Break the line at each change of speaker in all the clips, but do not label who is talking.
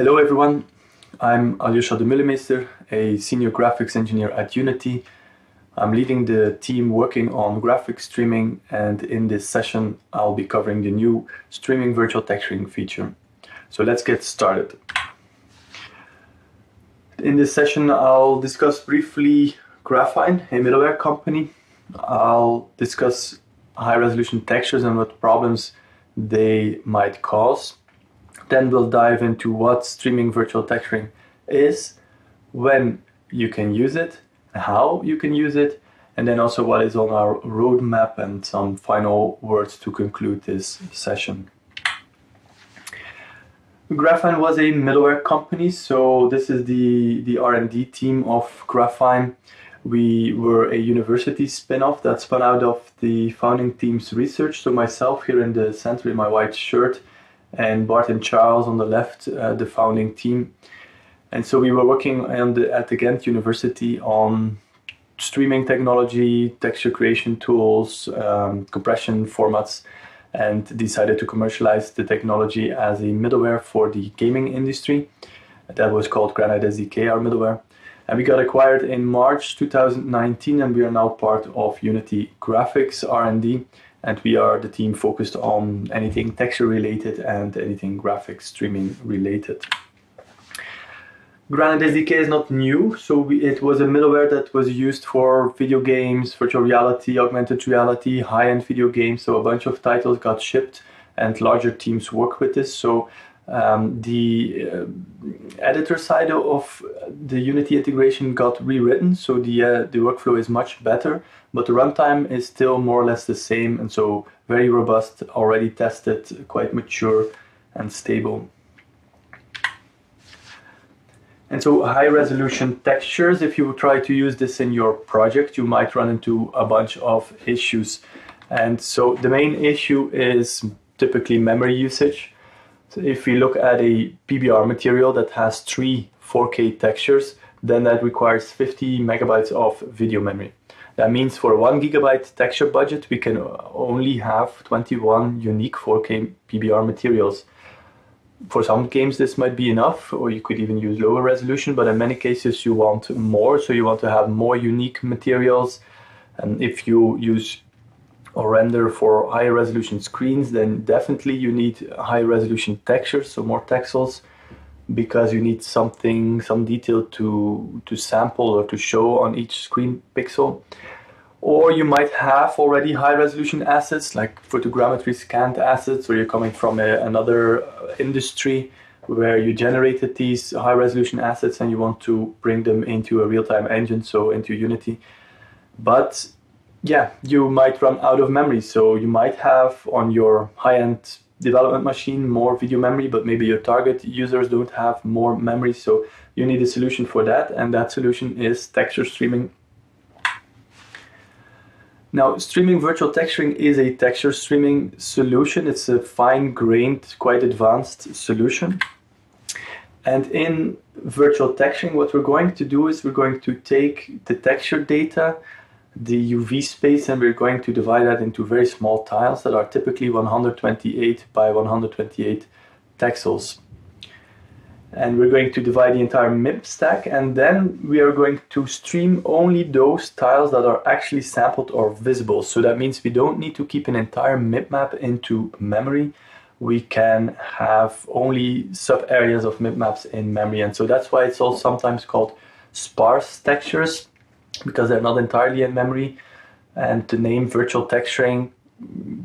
Hello everyone, I'm Aljosha de a senior graphics engineer at Unity. I'm leading the team working on graphics streaming and in this session I'll be covering the new streaming virtual texturing feature. So let's get started. In this session I'll discuss briefly Graphine, a middleware company. I'll discuss high resolution textures and what problems they might cause. Then we'll dive into what streaming virtual texturing is, when you can use it, how you can use it, and then also what is on our roadmap and some final words to conclude this session. Graphine was a middleware company, so this is the, the R&D team of Graphine. We were a university spin-off that spun out of the founding team's research. So myself here in the center in my white shirt, and Bart and Charles on the left, uh, the founding team. And so we were working the, at the Ghent University on streaming technology, texture creation tools, um, compression formats, and decided to commercialize the technology as a middleware for the gaming industry. That was called Granite SDK, our middleware. And we got acquired in March 2019, and we are now part of Unity Graphics R&D and we are the team focused on anything texture related and anything graphics streaming related. Granite SDK is not new, so we, it was a middleware that was used for video games, virtual reality, augmented reality, high-end video games. So a bunch of titles got shipped, and larger teams work with this. So um, the uh, editor side of the Unity integration got rewritten, so the uh, the workflow is much better, but the runtime is still more or less the same, and so very robust, already tested, quite mature and stable. And so high resolution textures, if you try to use this in your project, you might run into a bunch of issues. And so the main issue is typically memory usage. So if we look at a PBR material that has three 4K textures, then that requires 50 megabytes of video memory. That means for one gigabyte texture budget, we can only have 21 unique 4K PBR materials. For some games, this might be enough, or you could even use lower resolution, but in many cases, you want more, so you want to have more unique materials. And if you use or render for higher resolution screens, then definitely you need high resolution textures, so more texels, because you need something, some detail to, to sample or to show on each screen pixel. Or you might have already high resolution assets like photogrammetry scanned assets, or you're coming from a, another uh, industry where you generated these high resolution assets and you want to bring them into a real time engine, so into Unity. But yeah, you might run out of memory. So you might have on your high-end development machine more video memory, but maybe your target users don't have more memory. So you need a solution for that, and that solution is texture streaming. Now, streaming virtual texturing is a texture streaming solution. It's a fine-grained, quite advanced solution. And in virtual texturing, what we're going to do is we're going to take the texture data the UV space and we're going to divide that into very small tiles that are typically 128 by 128 texels. And we're going to divide the entire MIP stack and then we are going to stream only those tiles that are actually sampled or visible. So that means we don't need to keep an entire MIP map into memory. We can have only sub areas of MIP maps in memory. And so that's why it's also sometimes called sparse textures because they're not entirely in memory. And the name virtual texturing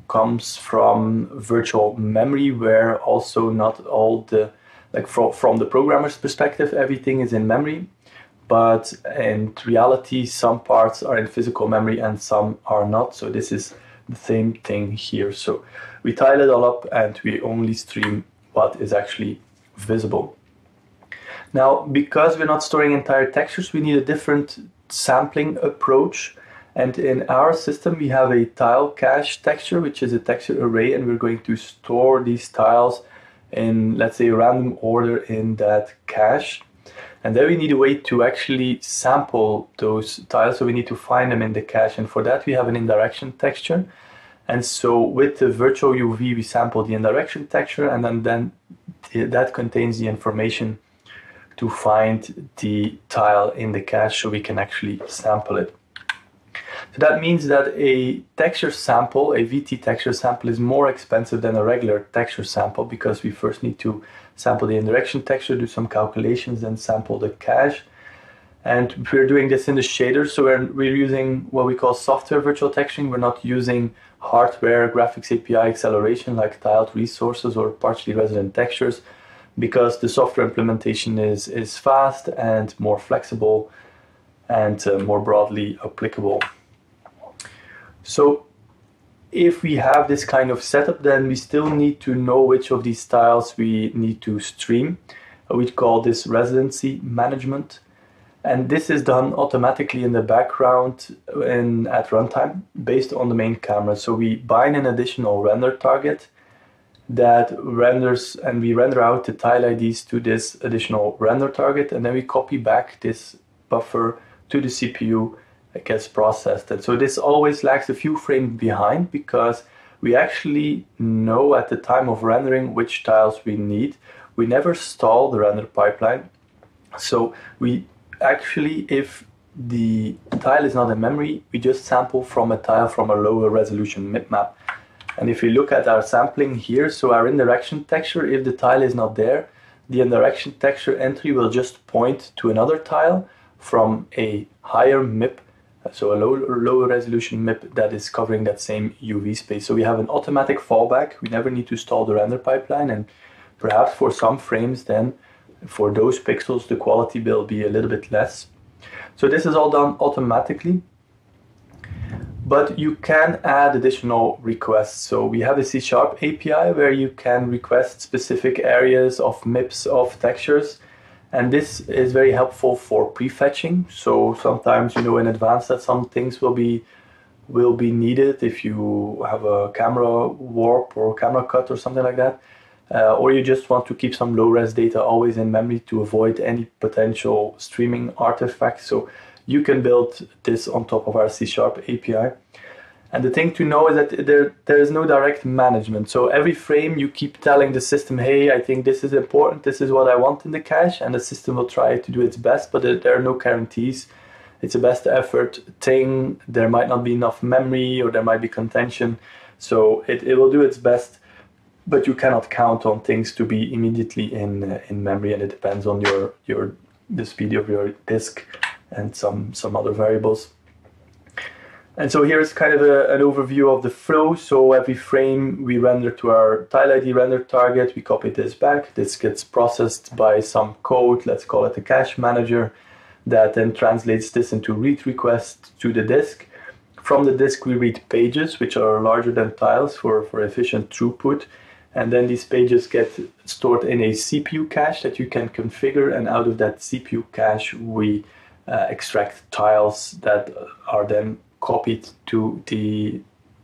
comes from virtual memory, where also not all the like from from the programmer's perspective, everything is in memory, but in reality, some parts are in physical memory and some are not. So this is the same thing here. So we tile it all up and we only stream what is actually visible. Now, because we're not storing entire textures, we need a different sampling approach. And in our system, we have a tile cache texture, which is a texture array, and we're going to store these tiles in, let's say, random order in that cache. And then we need a way to actually sample those tiles, so we need to find them in the cache. And for that, we have an indirection texture. And so with the virtual UV, we sample the indirection texture, and then, then the, that contains the information to find the tile in the cache so we can actually sample it. So that means that a texture sample, a VT texture sample, is more expensive than a regular texture sample because we first need to sample the indirection texture, do some calculations, then sample the cache. And we're doing this in the shader, so we're, we're using what we call software virtual texturing. We're not using hardware graphics API acceleration like tiled resources or partially resident textures because the software implementation is, is fast and more flexible and uh, more broadly applicable. So if we have this kind of setup, then we still need to know which of these tiles we need to stream. We call this residency management. And this is done automatically in the background in, at runtime based on the main camera. So we bind an additional render target that renders and we render out the tile IDs to this additional render target and then we copy back this buffer to the CPU it gets processed. And so this always lags a few frames behind because we actually know at the time of rendering which tiles we need. We never stall the render pipeline. So we actually if the tile is not in memory we just sample from a tile from a lower resolution mipmap and if we look at our sampling here, so our indirection texture, if the tile is not there, the indirection texture entry will just point to another tile from a higher MIP, so a low, lower resolution MIP that is covering that same UV space. So we have an automatic fallback. We never need to stall the render pipeline. And perhaps for some frames then, for those pixels, the quality will be a little bit less. So this is all done automatically but you can add additional requests. So we have a C Sharp API where you can request specific areas of MIPS of textures. And this is very helpful for prefetching. So sometimes you know in advance that some things will be will be needed if you have a camera warp or camera cut or something like that. Uh, or you just want to keep some low res data always in memory to avoid any potential streaming artifacts. So you can build this on top of our C Sharp API. And the thing to know is that there, there is no direct management. So every frame you keep telling the system, hey, I think this is important, this is what I want in the cache, and the system will try to do its best, but there are no guarantees. It's a best effort thing. There might not be enough memory or there might be contention. So it, it will do its best, but you cannot count on things to be immediately in in memory, and it depends on your your the speed of your disk and some, some other variables. And so here's kind of a, an overview of the flow. So every frame we render to our tile ID render target, we copy this back. This gets processed by some code, let's call it the cache manager, that then translates this into read request to the disk. From the disk, we read pages, which are larger than tiles for, for efficient throughput. And then these pages get stored in a CPU cache that you can configure. And out of that CPU cache, we uh, extract tiles that are then copied to the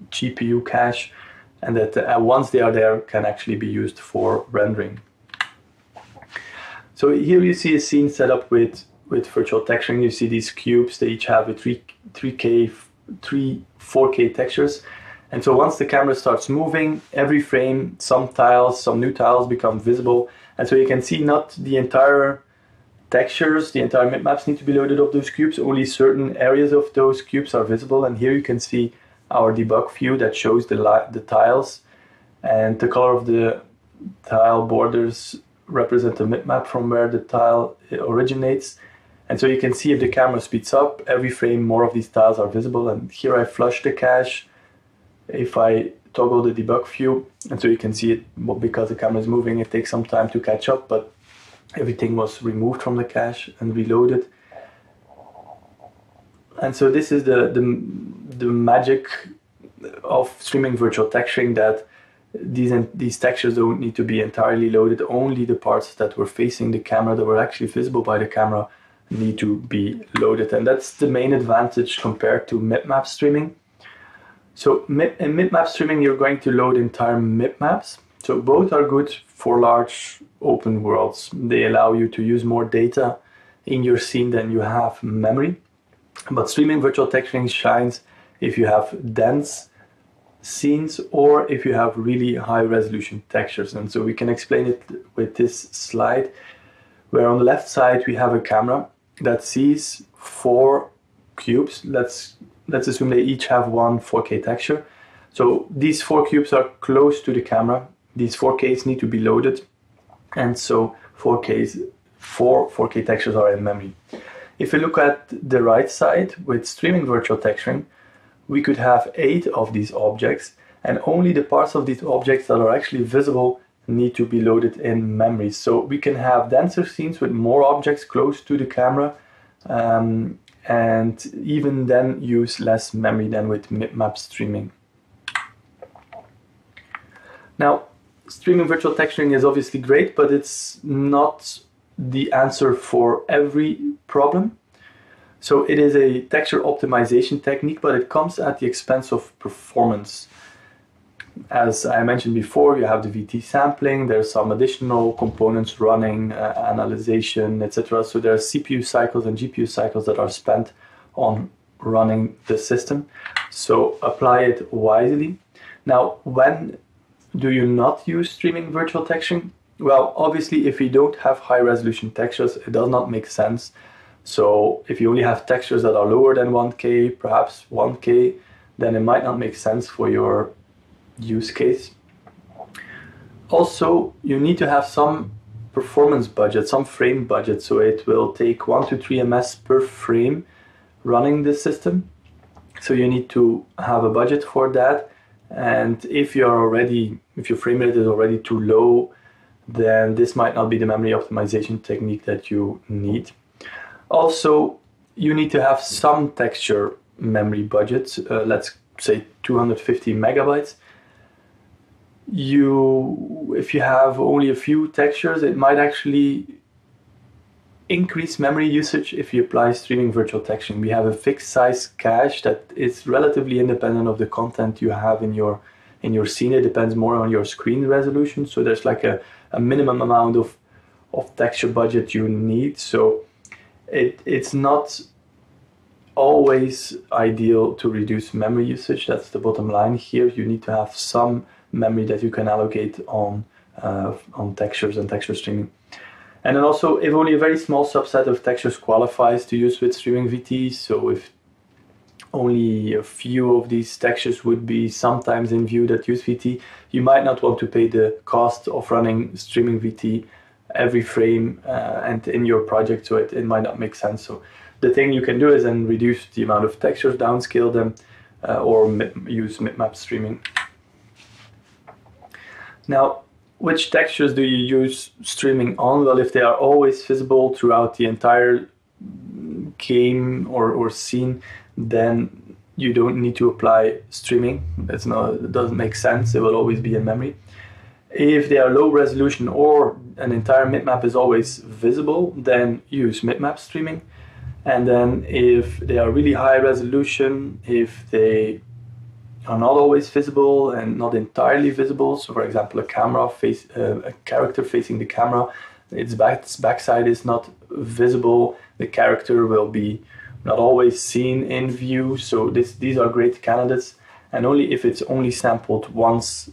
GPU cache and that uh, once they are there can actually be used for rendering. So here you see a scene set up with, with virtual texturing. You see these cubes, they each have a 3, 3K, 3, 4K textures. And so once the camera starts moving, every frame, some tiles, some new tiles become visible. And so you can see not the entire textures, the entire maps need to be loaded of those cubes. Only certain areas of those cubes are visible. And here you can see our debug view that shows the, the tiles and the color of the tile borders represent the map from where the tile uh, originates. And so you can see if the camera speeds up, every frame more of these tiles are visible. And here I flush the cache. If I toggle the debug view, and so you can see it because the camera is moving, it takes some time to catch up, but everything was removed from the cache and reloaded. And so this is the, the, the magic of streaming virtual texturing that these these textures don't need to be entirely loaded. Only the parts that were facing the camera that were actually visible by the camera need to be loaded, and that's the main advantage compared to mipmap streaming. So in mipmap streaming, you're going to load entire mipmaps. So both are good for large open worlds. They allow you to use more data in your scene than you have memory. But streaming virtual texturing shines if you have dense scenes or if you have really high resolution textures. And so we can explain it with this slide where on the left side we have a camera that sees four cubes. Let's let's assume they each have one 4K texture. So these four cubes are close to the camera. These 4Ks need to be loaded. And so 4Ks, four 4K textures are in memory. If we look at the right side with streaming virtual texturing, we could have eight of these objects and only the parts of these objects that are actually visible need to be loaded in memory. So we can have denser scenes with more objects close to the camera um, and even then use less memory than with mipmap streaming. Now, streaming virtual texturing is obviously great, but it's not the answer for every problem. So it is a texture optimization technique, but it comes at the expense of performance. As I mentioned before, you have the VT sampling, there's some additional components running, uh, analyzation, etc. So there are CPU cycles and GPU cycles that are spent on running the system. So apply it wisely. Now, when do you not use streaming virtual texturing? Well, obviously, if you don't have high resolution textures, it does not make sense so if you only have textures that are lower than 1K, perhaps 1K, then it might not make sense for your use case. Also, you need to have some performance budget, some frame budget, so it will take 1 to 3 ms per frame running this system. So you need to have a budget for that. And if you're already, if your frame rate is already too low, then this might not be the memory optimization technique that you need. Also, you need to have some texture memory budget. Uh, let's say 250 megabytes. You, if you have only a few textures, it might actually increase memory usage if you apply streaming virtual texturing. We have a fixed size cache that is relatively independent of the content you have in your in your scene. It depends more on your screen resolution. So there's like a, a minimum amount of of texture budget you need. So it, it's not always ideal to reduce memory usage. That's the bottom line here. You need to have some memory that you can allocate on uh, on textures and texture streaming. And then also, if only a very small subset of textures qualifies to use with streaming VT, so if only a few of these textures would be sometimes in view that use VT, you might not want to pay the cost of running streaming VT every frame uh, and in your project, so it, it might not make sense. So the thing you can do is then reduce the amount of textures, downscale them, uh, or use mipmap streaming. Now, which textures do you use streaming on? Well, if they are always visible throughout the entire game or, or scene, then you don't need to apply streaming. That's not, it doesn't make sense. It will always be in memory. If they are low resolution or an entire mipmap is always visible, then use mipmap streaming. And then if they are really high resolution, if they are not always visible and not entirely visible, so for example, a camera face, uh, a character facing the camera, its back its backside is not visible. The character will be not always seen in view. So this, these are great candidates, and only if it's only sampled once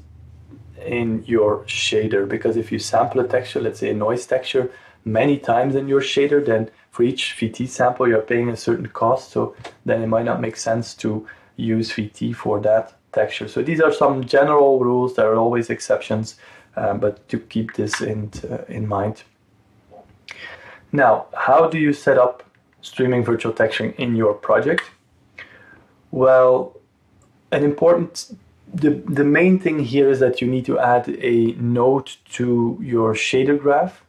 in your shader because if you sample a texture, let's say a noise texture, many times in your shader, then for each VT sample you're paying a certain cost, so then it might not make sense to use VT for that texture. So these are some general rules. There are always exceptions, um, but to keep this in uh, in mind. Now, how do you set up streaming virtual texturing in your project? Well, an important the, the main thing here is that you need to add a node to your shader graph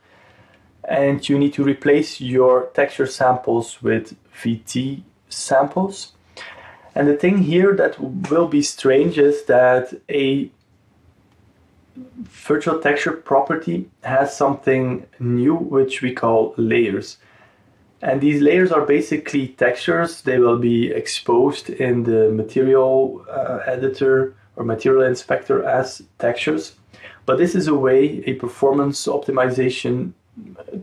and you need to replace your texture samples with VT samples. And the thing here that will be strange is that a virtual texture property has something new which we call layers. And these layers are basically textures. They will be exposed in the material uh, editor or material inspector as textures. But this is a way, a performance optimization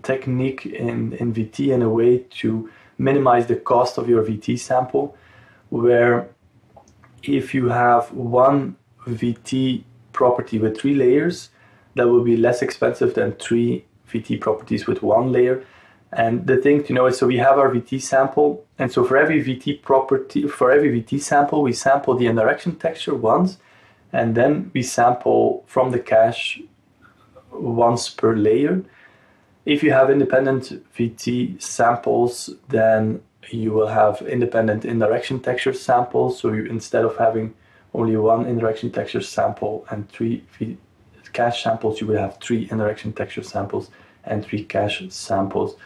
technique in, in VT in a way to minimize the cost of your VT sample, where if you have one VT property with three layers, that will be less expensive than three VT properties with one layer. And the thing to know is, so we have our VT sample, and so for every VT property, for every VT sample, we sample the indirection texture once, and then we sample from the cache once per layer. If you have independent VT samples, then you will have independent indirection texture samples. So you, instead of having only one indirection texture sample and three cache samples, you will have three indirection texture samples and three cache samples.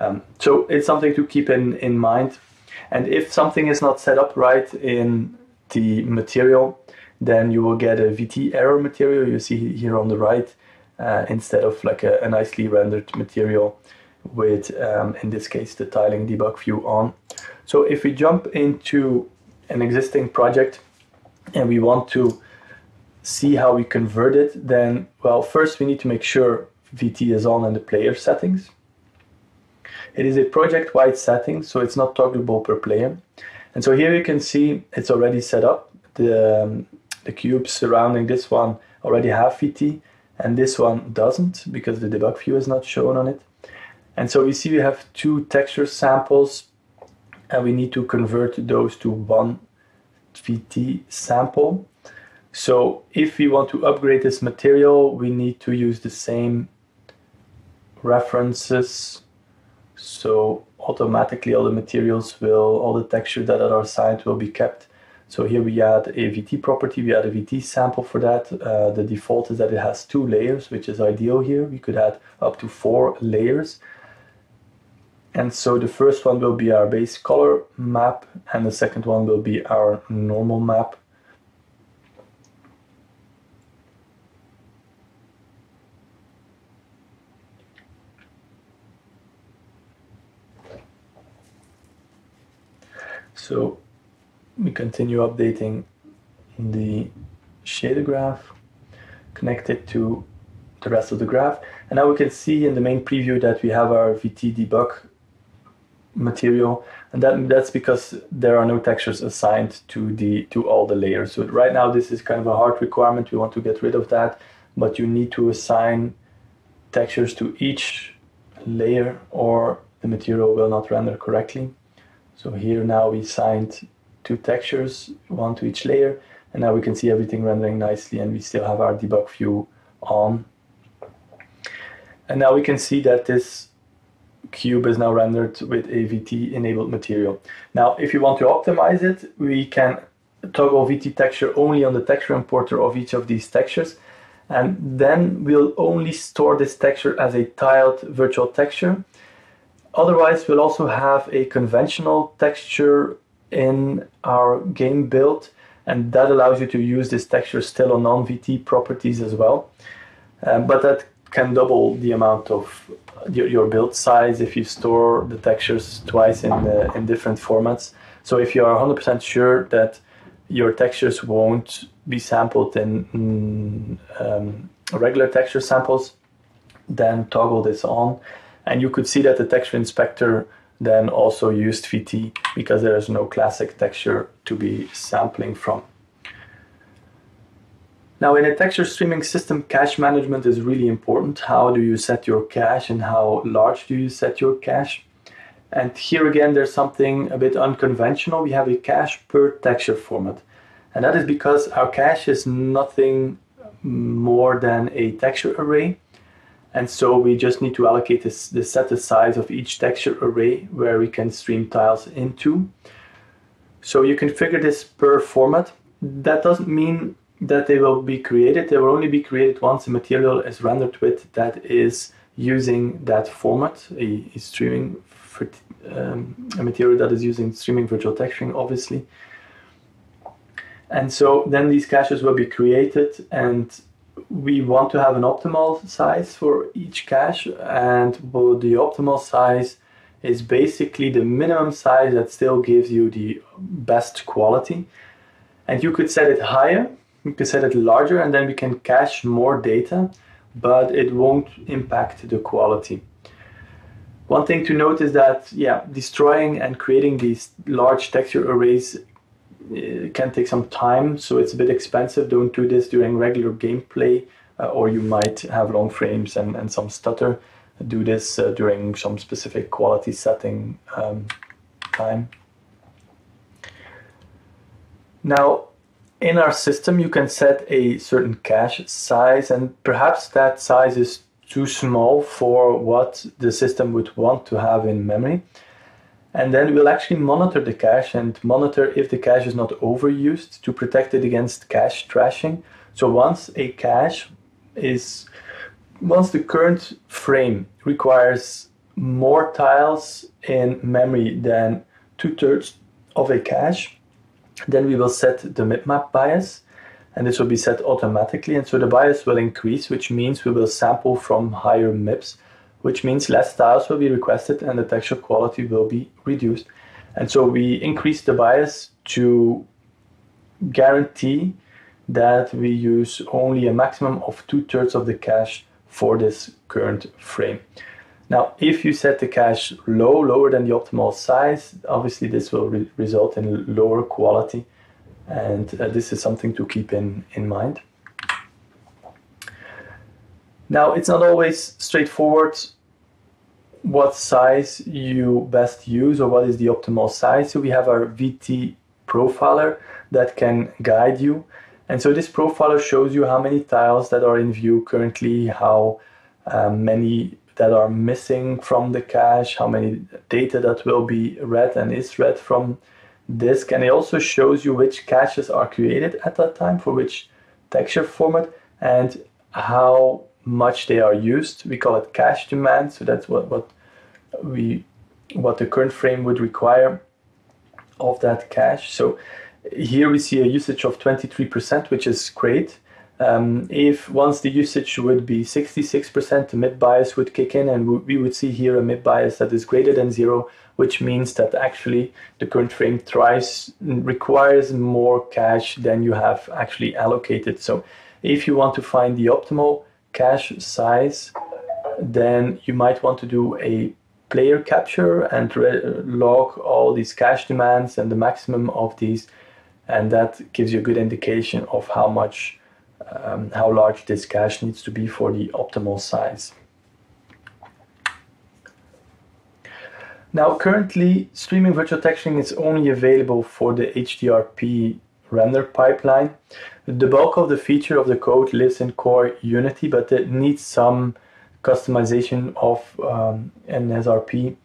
Um, so it's something to keep in, in mind. And if something is not set up right in the material, then you will get a VT error material you see here on the right uh, instead of like a, a, nicely rendered material with, um, in this case, the tiling debug view on. So if we jump into an existing project and we want to see how we convert it, then, well, first we need to make sure VT is on in the player settings. It is a project-wide setting, so it's not toggleable per player. And so here you can see it's already set up. The, um, the cubes surrounding this one already have VT, and this one doesn't because the debug view is not shown on it. And so we see we have two texture samples, and we need to convert those to one VT sample. So if we want to upgrade this material, we need to use the same references. So automatically all the materials will, all the textures that are assigned will be kept. So here we add a VT property, we add a VT sample for that. Uh, the default is that it has two layers, which is ideal here. We could add up to four layers. And so the first one will be our base color map, and the second one will be our normal map. So we continue updating the shader graph connected to the rest of the graph. And now we can see in the main preview that we have our VT debug material. And that that's because there are no textures assigned to the to all the layers. So right now this is kind of a hard requirement. We want to get rid of that but you need to assign textures to each layer or the material will not render correctly. So here now we signed two textures, one to each layer, and now we can see everything rendering nicely and we still have our debug view on. And now we can see that this cube is now rendered with a VT enabled material. Now, if you want to optimize it, we can toggle VT texture only on the texture importer of each of these textures. And then we'll only store this texture as a tiled virtual texture. Otherwise, we'll also have a conventional texture in our game build, and that allows you to use this texture still on non-VT properties as well. Um, but that can double the amount of uh, your, your, build size if you store the textures twice in, the, in different formats. So if you are 100% sure that your textures won't be sampled in mm, um, regular texture samples, then toggle this on and you could see that the texture inspector then also used VT because there is no classic texture to be sampling from. Now in a texture streaming system, cache management is really important. How do you set your cache and how large do you set your cache? And here again, there's something a bit unconventional. We have a cache per texture format. And that is because our cache is nothing more than a texture array and so we just need to allocate this, the set the size of each texture array where we can stream tiles into. So you configure this per format. That doesn't mean that they will be created. They will only be created once a material is rendered with that is using that format, a, a streaming um, a material that is using streaming virtual texturing, obviously. And so then these caches will be created and we want to have an optimal size for each cache and the optimal size is basically the minimum size that still gives you the best quality and you could set it higher you can set it larger and then we can cache more data but it won't impact the quality one thing to note is that yeah destroying and creating these large texture arrays it can take some time, so it's a bit expensive. Don't do this during regular gameplay, uh, or you might have long frames and, and some stutter. Do this uh, during some specific quality setting um, time. Now, in our system, you can set a certain cache size, and perhaps that size is too small for what the system would want to have in memory. And then we'll actually monitor the cache and monitor if the cache is not overused to protect it against cache thrashing. So once a cache is, once the current frame requires more tiles in memory than two thirds of a cache, then we will set the mipmap bias and this will be set automatically. And so the bias will increase, which means we will sample from higher MIPS, which means less tiles will be requested and the texture quality will be reduced. And so we increase the bias to guarantee that we use only a maximum of two thirds of the cache for this current frame. Now, if you set the cache low, lower than the optimal size, obviously this will re result in lower quality. And uh, this is something to keep in, in mind. Now, it's not always straightforward what size you best use or what is the optimal size. So we have our VT profiler that can guide you. And so this profiler shows you how many tiles that are in view currently, how um, many that are missing from the cache, how many data that will be read and is read from disk. And it also shows you which caches are created at that time for which texture format and how much they are used. We call it cache demand. So that's what, what we what the current frame would require of that cache. So here we see a usage of 23%, which is great. Um, if once the usage would be 66%, the mip bias would kick in, and we would see here a mip bias that is greater than zero, which means that actually the current frame tries requires more cache than you have actually allocated. So if you want to find the optimal cache size, then you might want to do a player capture and log all these cache demands and the maximum of these, and that gives you a good indication of how much um, how large this cache needs to be for the optimal size. Now currently streaming virtual texturing is only available for the HDRP render pipeline. The bulk of the feature of the code lives in core Unity but it needs some customization of um, NSRP.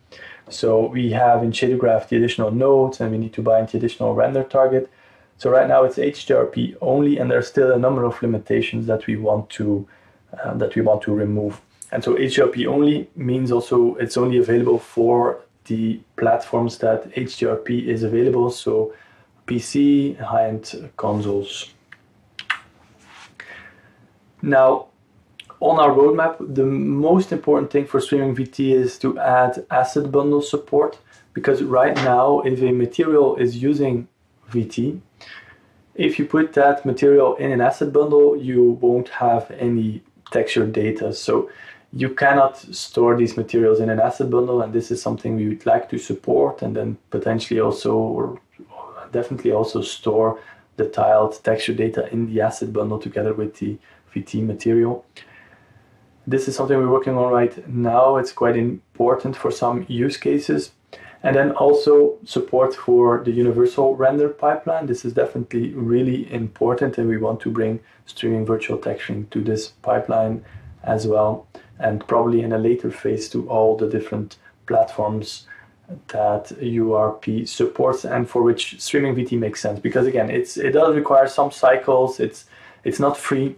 So we have in Shader Graph the additional nodes and we need to bind the additional render target. So right now it's HDRP only, and there's still a number of limitations that we want to uh, that we want to remove. And so HDRP only means also it's only available for the platforms that HDRP is available. So PC, high-end consoles. Now, on our roadmap, the most important thing for Streaming VT is to add asset bundle support because right now, if a material is using VT, if you put that material in an asset bundle, you won't have any texture data. So you cannot store these materials in an asset bundle, and this is something we would like to support, and then potentially also, or definitely also store the tiled texture data in the asset bundle together with the VT material. This is something we're working on right now. It's quite important for some use cases. And then also support for the universal render pipeline. This is definitely really important and we want to bring streaming virtual texturing to this pipeline as well. And probably in a later phase to all the different platforms that URP supports and for which streaming VT makes sense. Because again, it's it does require some cycles, it's it's not free.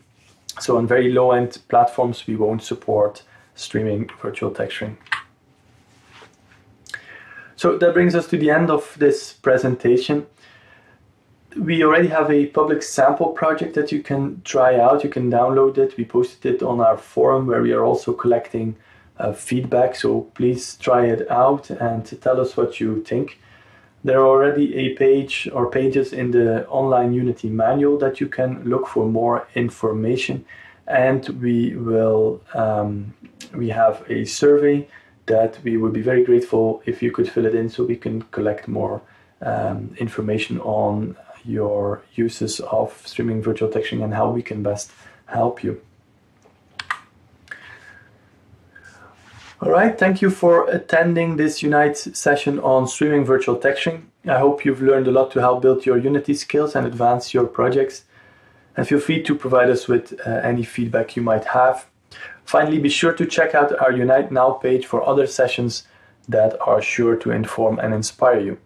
So on very low end platforms, we won't support streaming virtual texturing. So that brings us to the end of this presentation. We already have a public sample project that you can try out. You can download it. We posted it on our forum where we are also collecting uh, feedback. So please try it out and tell us what you think. There are already a page or pages in the online Unity manual that you can look for more information. And we will um, we have a survey that we would be very grateful if you could fill it in so we can collect more um, information on your uses of streaming virtual texturing and how we can best help you. All right, thank you for attending this Unite session on streaming virtual texturing. I hope you've learned a lot to help build your Unity skills and advance your projects. And feel free to provide us with uh, any feedback you might have. Finally, be sure to check out our Unite Now page for other sessions that are sure to inform and inspire you.